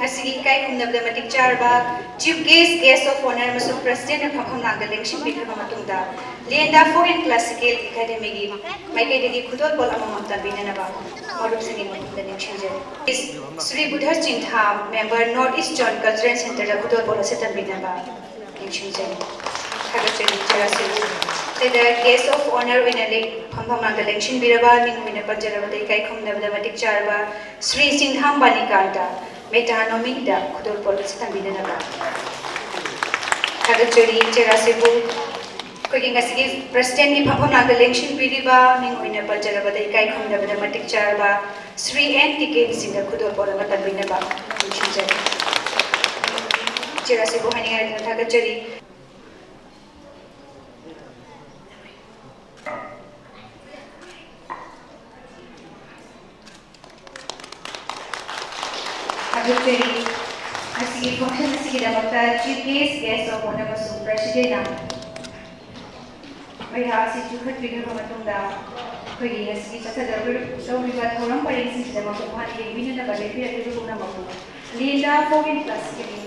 ꯃꯁꯤꯒꯤ ꯀꯥꯏꯈꯨꯝꯅꯕꯗ ꯃꯇꯤꯛ ꯆꯥꯔꯕ chief guest guest of honour ꯑꯃꯁꯨꯡ ꯄ꯭ꯔꯁꯤꯗꯦꯟꯠꯅ ꯐꯝꯐꯝ ꯅꯥꯒꯜꯂꯦꯡ ꯁꯤꯟꯕꯤꯈ꯭ꯔꯕ ꯃꯇꯨꯡꯗ ꯂꯦꯟꯗ ꯐꯣꯔꯦꯟ ꯀ꯭ꯂꯥꯁꯤꯀꯦꯜ ꯑꯦꯀꯥꯗꯦꯃꯤꯒꯤ ꯃꯥꯏꯀꯩꯗꯒꯤ ꯈꯨꯗꯣꯜꯄꯣꯠ ꯑꯃꯃꯝ ꯇꯝꯕꯤꯅꯅꯕ ꯃꯔꯨꯞꯁꯤꯡꯒꯤ ꯃꯇꯨꯡꯗ ꯅꯤꯡꯁꯤꯡꯖꯔꯤ Shri Budh Chintha member north east zone cultural ꯁꯦꯟꯇꯔꯗ ꯈꯨꯗꯣꯜꯄꯣꯠ ꯑꯁꯤ ꯇꯝꯕꯤꯅꯕ ꯅꯤꯡꯁꯤꯡꯖꯔꯤ ꯊꯥꯒꯠꯆꯔꯤ ꯁꯤꯗ ꯒꯦꯁ ꯑꯣꯐ ꯑꯣꯅꯔ ꯑꯣꯏꯅ ꯂꯩ ꯐꯝꯐꯝ ꯅꯥꯒ ꯂꯦꯡꯁꯤꯟꯕꯤꯔꯕ ꯃꯤꯡ ꯑꯣꯏꯅ ꯄꯟꯖꯔꯕꯗ ꯏꯀꯥꯏꯈꯨꯝꯅꯕꯗ ꯃꯇꯤꯛ ꯆꯥꯔꯕ ꯁ꯭ꯔꯤ ꯆꯤꯡꯊꯥꯝ ꯕꯥꯂꯤꯀꯥꯗ მეტანომი და ქდორ პოლიციდან მიდანაა. კადეჭერი ინტერესებო ქოგინ გასიგი პრესტენი ფაფონა დელექშენ პირიბა მინგვინა პალჯერა და იკაი ხომდა და მატიკ ჩარბა სრი ენ ტიკეტს ინდა ქდორ პოლიციდან მიდანაა. ჩერასი ბოჰანი არის თაგაჭერი baby at the Runa Maku. Linda Fogin Plus, getting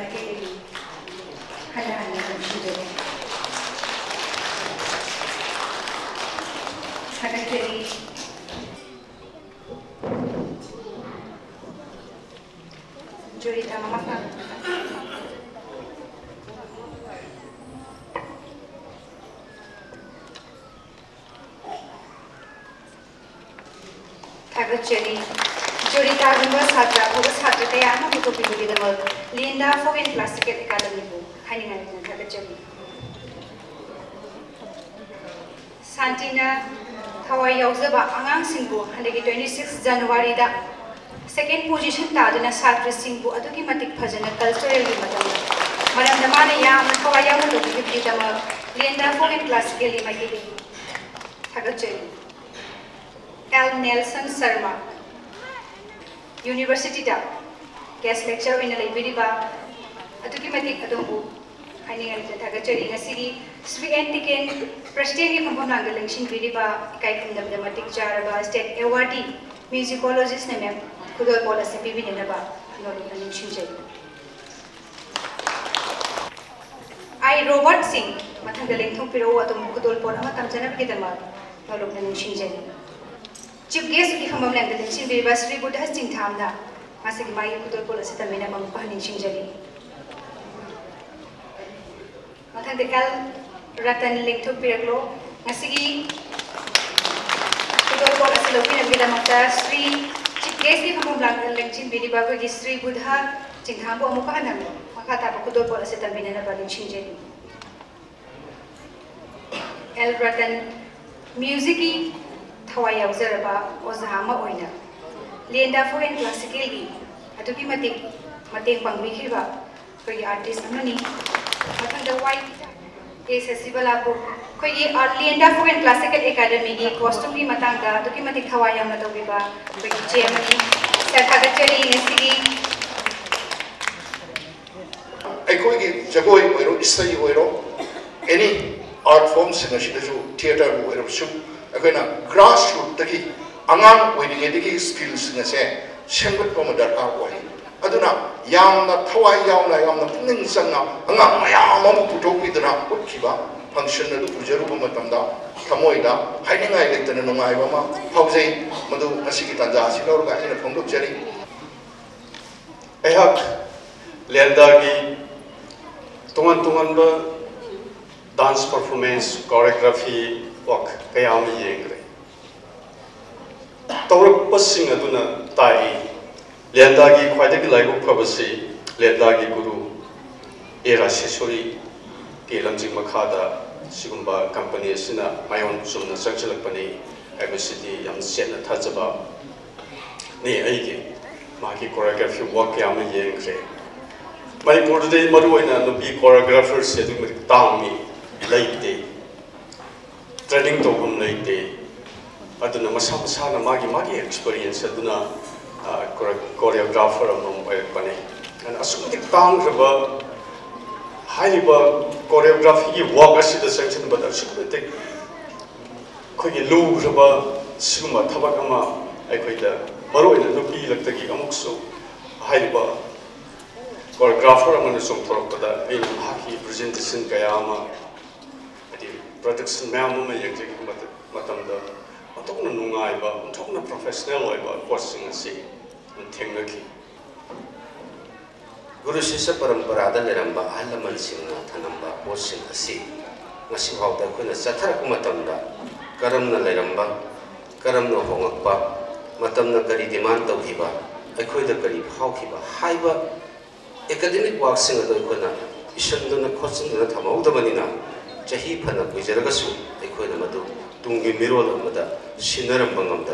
mencuri dalam makan. Cerita rumah sahaja, bukan sahaja tanya apa itu pintu kita mal. Linda, fokin plastik yang dekat dengan ibu. Hanya hanya yang. Santina, thawa yauzeba angang singgu. Hanya kita 26 Januari dah. Second position तादना छात्र सिंह फजन cultural लो classically L Nelson Sharma university guest lecture थगचरी ngasi Shri N Tiken president की फंफम नांगल बिरिबा इकाई खुंदम state awardee musicologist ने ma'am biba Sri Buddha Singh thamda masig mai kudol bola si tamina mang pa ninshunjay. Matang dekal ratan ling thong pero ngasigi kudol bola si lokin ang bidamata Sri Guest di kamu belakang lengcin bini bagai istri Buddha cingha bu amu kan namu maka tak aku dua pola setan bini na balik cinjeni. El Ratan musiki thawai user ba ozhama oina. Lenda foreign classical gi atu ki matik matik pangbi khiba koi artist amani matang da white ke festival apu ꯑꯩꯈꯣꯏꯒꯤ ꯂꯦꯟꯗꯥ foreign classical ꯑꯦꯀꯥꯗꯃꯤꯒꯤ ꯀꯣꯁꯇꯨꯝꯒꯤ ꯃꯇꯥꯡꯗ ꯑꯗꯨꯛꯀꯤ ꯃꯇꯤꯛ ꯊꯋꯥꯏ ꯌꯥꯎꯅ ꯇꯧꯕꯤꯕ ꯑꯩꯈꯣꯏꯒꯤ ꯏꯆꯦ ꯑꯃꯅꯤ ꯁꯔ ꯊꯥꯒꯠꯆꯔꯤ ꯉꯁꯤꯒꯤ ꯑꯩꯈꯣꯏꯒꯤ ꯖꯒꯣꯏ ꯑꯣꯏꯔꯣ ꯏꯁꯩ ꯑꯣꯏꯔꯣ ꯑꯦꯅꯤ ꯑꯥꯔꯠ ꯐꯣꯝꯁꯤꯡ ꯑꯁꯤꯗꯁꯨ ꯊꯤꯌꯦꯇꯔꯕꯨ ꯑꯣꯏꯔꯕꯁꯨ ꯑꯩꯈꯣꯏꯅ ꯒ꯭ꯔꯥꯁ ꯔꯨꯠꯇꯒꯤ ꯑꯉꯥꯡ ꯑꯣꯏꯔꯤꯉꯩꯗꯒꯤ ꯁ꯭ꯀꯤꯜꯁꯤꯡ ꯑꯁꯦ ꯁꯦꯝꯒꯠꯄ ꯑꯃ ꯗꯔꯀꯥꯔ ꯑꯣꯏ ꯑꯗꯨꯅ ꯌꯥꯝꯅ ꯊꯋꯥꯏ ꯌꯥꯎꯅ ꯌꯥꯝꯅ ꯄꯨꯛꯅꯤꯡ ꯆꯪꯅ ꯑꯉꯥꯡ ꯃꯌꯥꯝ ꯑꯃ ꯄꯨꯊꯣꯛꯄꯤꯗꯨꯅ ꯎꯠꯈꯤꯕ फ़ंक्शन उजरूबद थमोदा हाईनाई लेटना नाइब फाउजे मधु की तंजासी लौर अगर फोंदोजरी लेंदा की तोान तोब डांस परफॉर्मेंस कोरियोग्राफी वर्क क्या येंगे तौरपसिंग ताई, लेंदा की खाई लाइक फबसे लेंदा की गुरु एराशेश्वरी के लमजिंग मखादा 시군바 컴퍼니 신나 마용 숨는 석질을 보니 MCD 양시에는 타즈바 네 아이게 마키 코레그래퍼 워크 야무 예크레 마이 모르데 머루에나 노비 코레그래퍼 세드 미 땅미 레이데 트레이닝 도군 레이데 아드나 마샤마샤나 마기 마기 엑스퍼리언스 아드나 코레그래퍼 놈 에코네 안 아스쿠디 땅 그버 하이버 코레오그래피기 워크시도 세션 받아 시그데 거기 루르바 시그마 타바가마 아이코이다 머로이다 루피 럭터기 아목소. 하이버 코레오그래퍼 아마는 좀 토록다. 이 하키 프레젠테이션 가야마. 아디 프로덕션 매아무면 얘기 맞다 맞다. 어떻게 누가 이봐 어떻게 프로페셔널 이봐 코싱 시 땡나기. guru shishya parampara da niramba alaman singna thanamba oshin asi. Ngasi hawda khuna satharak matamda karamna leramba karamna hongakpa matamna kari demand tawhiba akhoi da kari phawkiba haiba academic work sing da khuna ishanduna khosin da thamau da manina chahi phana gujaraga su akhoi da madu tungi miro da mada shinaram bangamda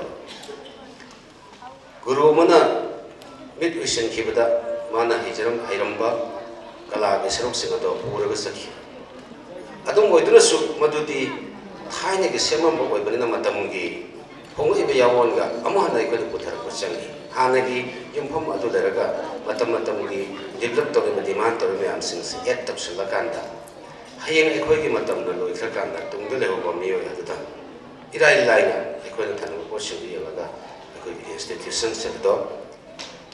guru mana mit ushan kibada mana hijram hayramba kala ge serok sing ado pura ge sakhi adum goi dura su madu di thaina ge semam bo goi bani na matam ge hongu ibe yawon ga amu hana ge ko thar ko changi hana ge yum phom adu dara ga matam matam ge develop to ge demand to me am sing sing et tap su la kan da hayeng ge khoi ge matam da loi khar kan da tung de le ho mi yo ya da irai lai na ge ko na than ko su ge ga ko institution se do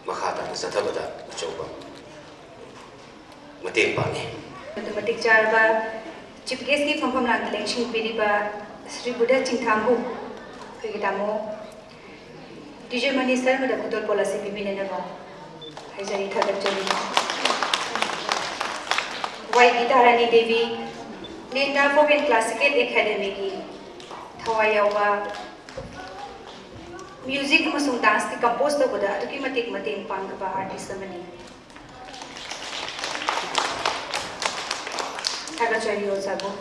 ꯃꯈꯥ ꯇꯥꯅ ꯆꯠꯊꯕꯗ ꯑꯆꯧꯕ ꯃꯇꯦꯡ ꯄꯥꯡꯉꯤ ꯃꯇꯤꯛ ꯆꯥꯔꯕ chief ꯒꯦꯁꯀꯤ ꯐꯝꯐꯝ ꯂꯥꯡꯗ ꯂꯦꯡꯁꯤꯟꯕꯤꯔꯤꯕ ꯁ꯭ꯔꯤ ꯕꯨꯙ ꯆꯤꯡꯊꯥꯝꯕꯨ ꯑꯩꯈꯣꯏꯒꯤ ꯇꯥꯃꯣ ꯗꯤꯖꯦ ꯃꯅꯤ ꯁꯔꯃꯗ ꯈꯨꯗꯣꯜꯄꯣꯠ ꯑꯁꯤ ꯄꯤꯕꯤꯅꯅꯕ ꯍꯥꯏꯖꯔꯤ ꯊꯥꯒꯠꯆꯔꯤ ꯋꯥꯏ ꯒꯤꯇꯥꯔꯥꯅꯤ ꯗꯦꯕꯤ ꯂꯦꯟꯗꯥ ꯐꯣꯔꯦꯟ ꯀ꯭ꯂꯥꯁꯤꯀꯦꯜ ꯑꯦꯀꯥꯗꯦꯃꯤꯒꯤ ꯊꯋꯥꯏ ꯌꯥꯎꯕ music अमसुंग डांस की कंपोज तबद अदुकी मटिक मटें पांगब आर्टिस्ट अमनी थागाचारी ओसाबो